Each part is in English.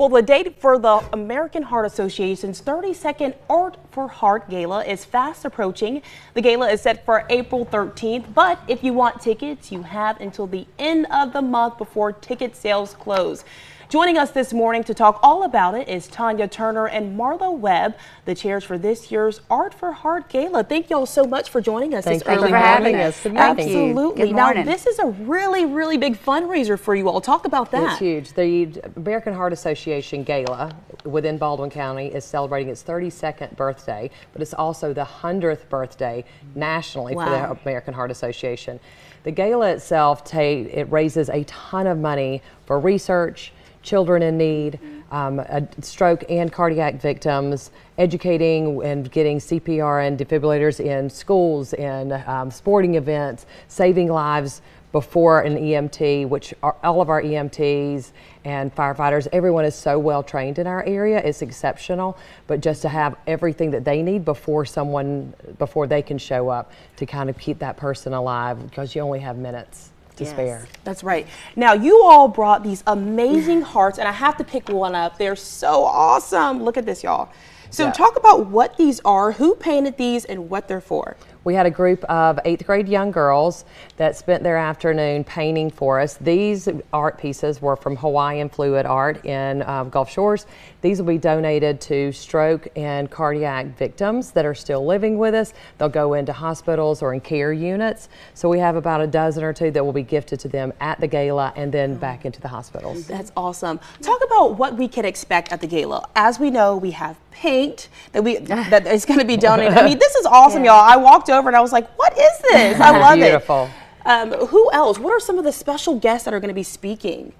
Well, the date for the American Heart Association's 32nd Art for Heart Gala is fast approaching. The gala is set for April 13th, but if you want tickets, you have until the end of the month before ticket sales close. Joining us this morning to talk all about it is Tonia Turner and Marlo Webb, the chairs for this year's Art for Heart Gala. Thank you all so much for joining us Thank this you early for having us. Absolutely. Good Now, this is a really, really big fundraiser for you all. Talk about that. It's huge. The American Heart Association Gala within Baldwin County is celebrating its 32nd birthday, but it's also the 100th birthday nationally for the American Heart Association. The gala itself, it raises a ton of money for research, children in need, um, stroke and cardiac victims, educating and getting CPR and defibrillators in schools and um, sporting events, saving lives before an EMT, which are all of our EMTs and firefighters, everyone is so well trained in our area. It's exceptional, but just to have everything that they need before someone, before they can show up to kind of keep that person alive because you only have minutes to Yes. spare. That's right. Now, you all brought these amazing hearts, and I have to pick one up. They're so awesome. Look at this, y'all. So, Yeah. talk about what these are, who painted these, and what they're for. We had a group of eighth grade young girls that spent their afternoon painting for us. These art pieces were from Hawaiian Fluid Art in um, Gulf Shores. These will be donated to stroke and cardiac victims that are still living with us. They'll go into hospitals or in care units. So we have about a dozen or two that will be gifted to them at the gala and then back into the hospitals. That's awesome. Talk about what we can expect at the gala. As we know, we have paint that we that is going to be donated. I mean, this is awesome, y'all. I walked over and I was like, "What is this?" I love Beautiful. it. Um, who else? What are some of the special guests that are going to be speaking?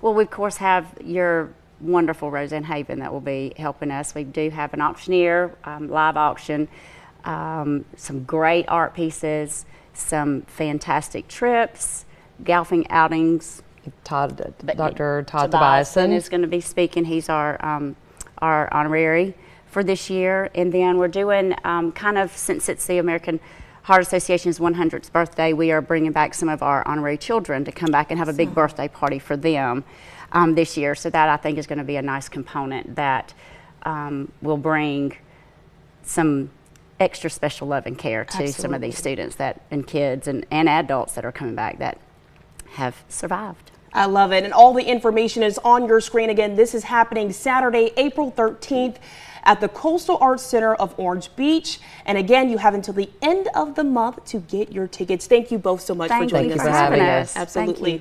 Well, we of course have your wonderful Roseanne Haven that will be helping us. We do have an auctioneer, um, live auction, um, some great art pieces, some fantastic trips, golfing outings. Todd, But Dr. Todd Tobiasen Tobiasen. is going to be speaking. He's our um, our honorary for this year, and then we're doing um, kind of since it's the American Heart Association's 100th birthday, we are bringing back some of our honorary children to come back and have a big birthday party for them um, this year. So that I think is going to be a nice component that um, will bring some extra special love and care to some of these students that and kids and, and adults that are coming back that have survived. I love it. And all the information is on your screen again. This is happening Saturday, April 13th at the Coastal Arts Center of Orange Beach. And again, you have until the end of the month to get your tickets. Thank you both so much Thank for joining you us. for this having morning. us. Absolutely. you.